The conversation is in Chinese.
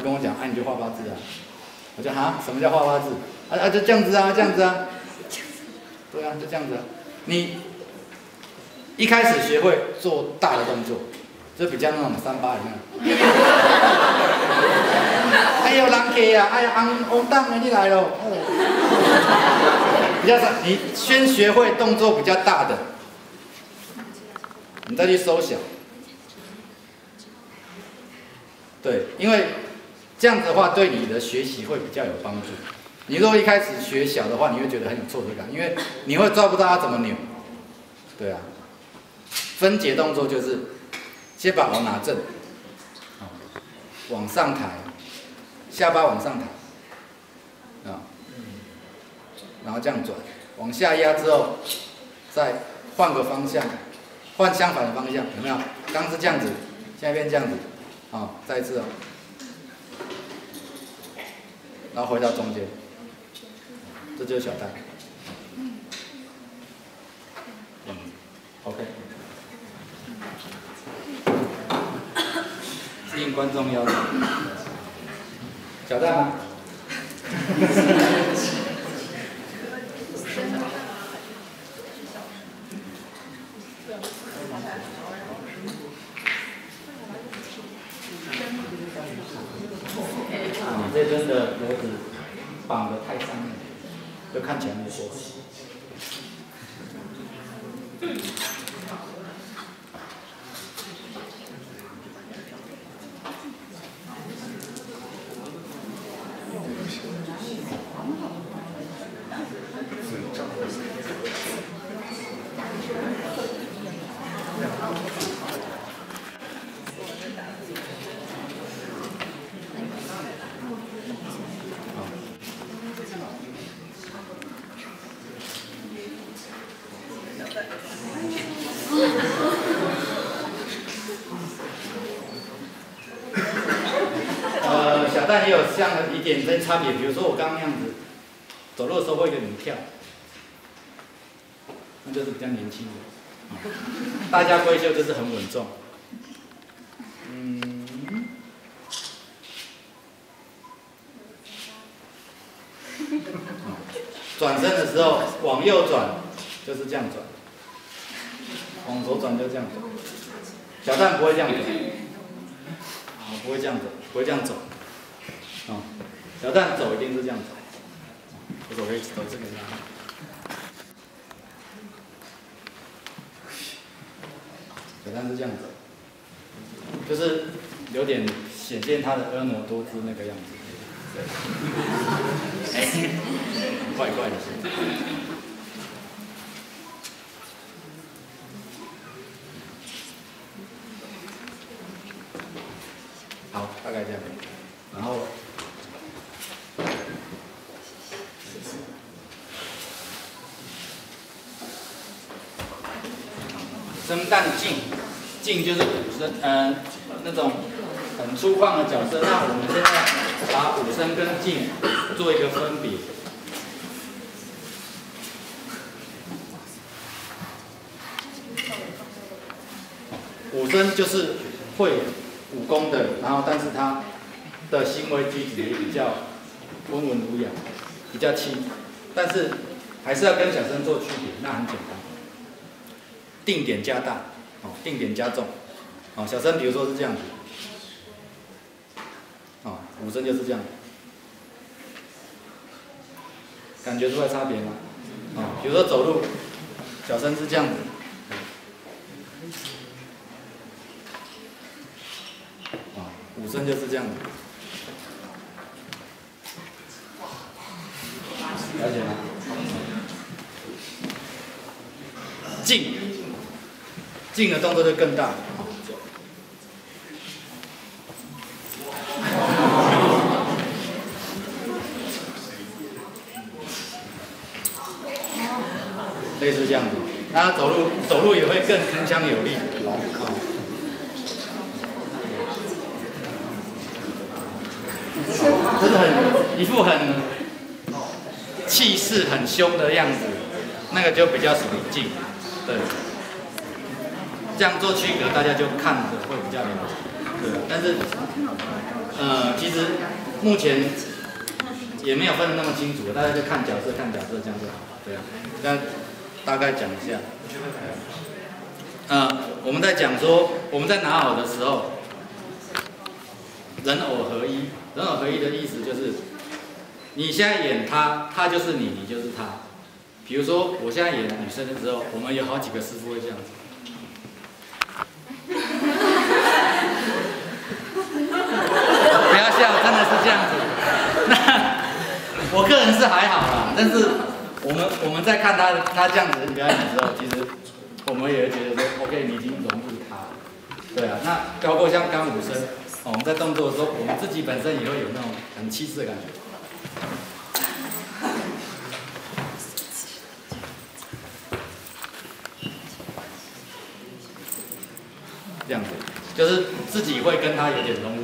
跟我讲，啊，你就画八字啊。我就哈，什么叫画八字？啊啊，就这样子啊，这样子啊。对啊，就这样子啊。你一开始学会做大的动作，就比较那种三八有没有？哎呦，狼客啊！哎呀，昂翁当啊，你来了。比较，你先学会动作比较大的，你再去收小。对，因为这样子的话，对你的学习会比较有帮助。你如果一开始学小的话，你会觉得很有挫折感，因为你会抓不到它怎么扭。对啊，分解动作就是先把头拿正，往上抬，下巴往上抬，啊，然后这样转，往下压之后，再换个方向，换相反的方向，有没有？刚是这样子，现在变这样子。好，再一次哦，然后回到中间，这就是小蛋。嗯，OK。应观众要求，小蛋吗？这根的螺子绑得太上面，就看起来没锁死。呃，小蛋也有这样的一点点差别，比如说我刚刚那样子，走路的时候会跟你们跳，那就是比较年轻的。大家闺秀就是很稳重。嗯。转身的时候往右转，就是这样转；往左转就这样转。小蛋不会这样转，啊，不会这样走，不会这样走。啊，小蛋走一定是这样走，我走可以走这个样。小蛋是这样走，就是有点显现他的婀娜多姿那个样子。哎，怪怪的。好，大概这样。然后，生旦净，净就是五声，嗯，那种很粗犷的角色。那我们现在把五声跟净做一个分别。武生就是会武功的，然后但是他的行为举止也比较温文儒雅，比较轻，但是还是要跟小生做区别，那很简单，定点加大，哦，定点加重，哦，小生比如说是这样子，哦，五声就是这样，感觉出来差别吗？哦，比如说走路，小生是这样子。五声就是这样子，了解吗？静，静的动作就更大。类似这样子，他走路走路也会更铿锵有力。真的很一副很气势很凶的样子，那个就比较属于静，对。这样做区隔，大家就看着会比较了解。对，但是呃，其实目前也没有分得那么清楚，大家就看角色，看角色这样就好了，对啊。大概讲一下，呃，我们在讲说我们在拿好的时候，人偶合一，人偶合一的意思就是，你现在演他，他就是你，你就是他。比如说我现在演女生的时候，我们有好几个师傅会这样子。不要笑，真的是这样子。那我个人是还好啦，但是我们我们在看他他这样子表演的时候，其实我们也会觉得说，OK，你已经融入他了。对啊，那包括像刚武生，哦，我们在动作的时候，我们自己本身也会有那种很气势的感觉。这样子，就是自己会跟他有点融入